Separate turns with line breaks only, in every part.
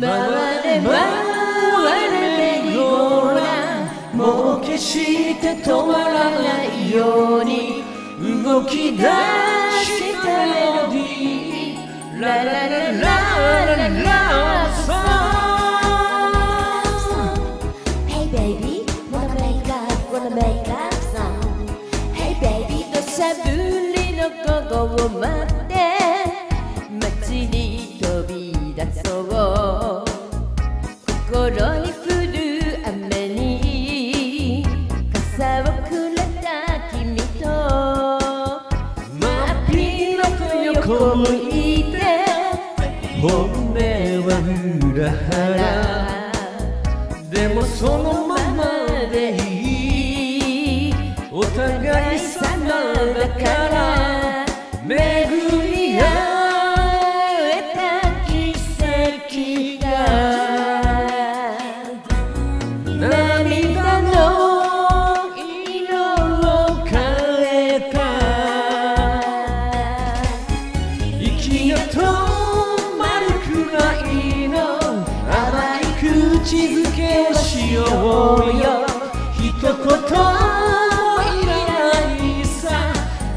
回れ回れてゴーランもう決して止まらないように動き出したメロディーラララララララソン
Hey baby wanna make up wanna make up son.Hey, baby
りの午後を待って。街に飛び出そう心に降る雨に傘をくれた君と真っ昼の横向いて本命は裏腹でもそのままでいいお互い様だから巡り合う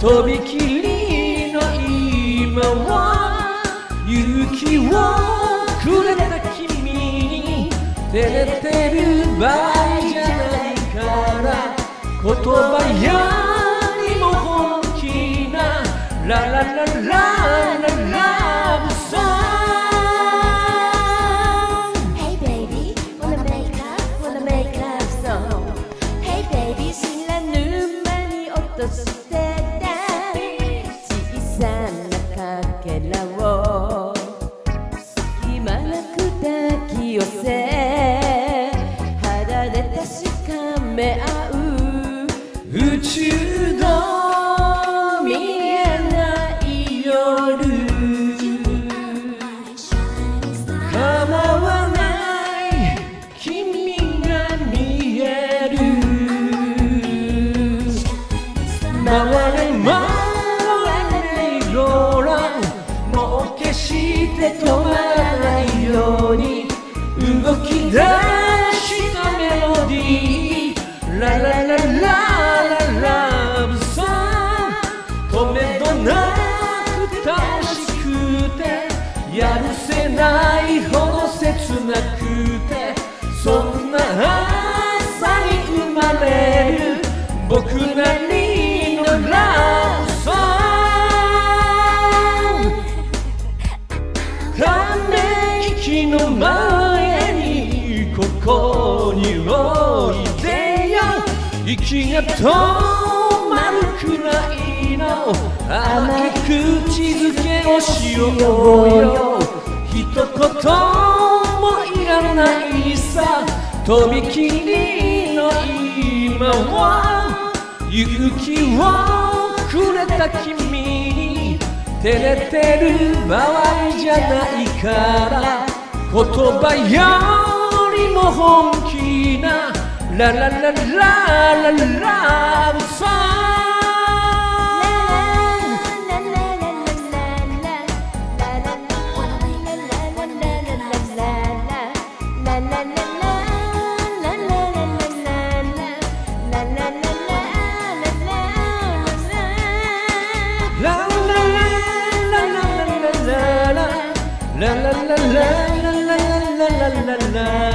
とびきりの今は勇気をくれた君に照れてる場合じゃないから言葉
やけらを
隙間なく抱き寄せ肌で確かめ合う宇宙のて止まらないように動き出したメロディーラララララララブソング止めどなく楽しくてやるせないほど切なくてそんな朝に生まれる僕こにおいでよ息が止まるくらいの甘い口づけをしようよ。一言もいらないさ。とびきりの今は。勇気をくれた君に。照れてる場合じゃないから。言葉よ。وجوههم كينا لا لا لا لا لا لا بتصار la la la la la la la